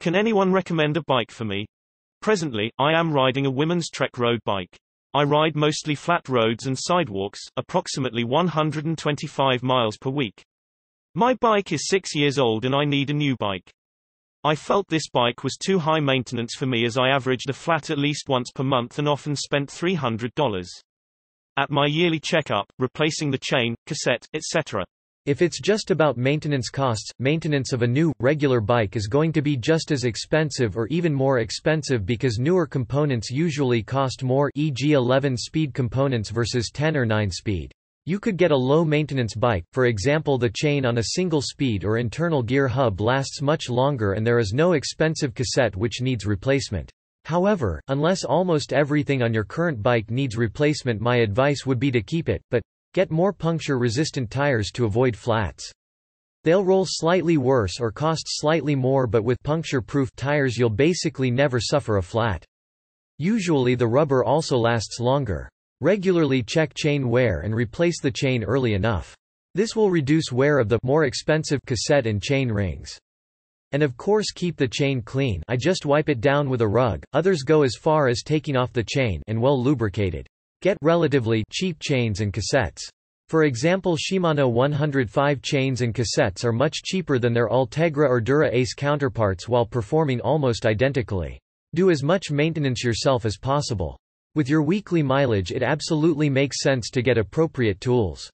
Can anyone recommend a bike for me? Presently, I am riding a women's trek road bike. I ride mostly flat roads and sidewalks, approximately 125 miles per week. My bike is six years old and I need a new bike. I felt this bike was too high maintenance for me as I averaged a flat at least once per month and often spent $300. At my yearly checkup, replacing the chain, cassette, etc. If it's just about maintenance costs, maintenance of a new, regular bike is going to be just as expensive or even more expensive because newer components usually cost more e.g. 11-speed components versus 10 or 9-speed. You could get a low-maintenance bike, for example the chain on a single-speed or internal gear hub lasts much longer and there is no expensive cassette which needs replacement. However, unless almost everything on your current bike needs replacement my advice would be to keep it, but get more puncture-resistant tires to avoid flats. They'll roll slightly worse or cost slightly more but with puncture-proof tires you'll basically never suffer a flat. Usually the rubber also lasts longer. Regularly check chain wear and replace the chain early enough. This will reduce wear of the more expensive cassette and chain rings. And of course keep the chain clean I just wipe it down with a rug, others go as far as taking off the chain and well lubricated. Get relatively cheap chains and cassettes. For example Shimano 105 chains and cassettes are much cheaper than their Ultegra or Dura Ace counterparts while performing almost identically. Do as much maintenance yourself as possible. With your weekly mileage it absolutely makes sense to get appropriate tools.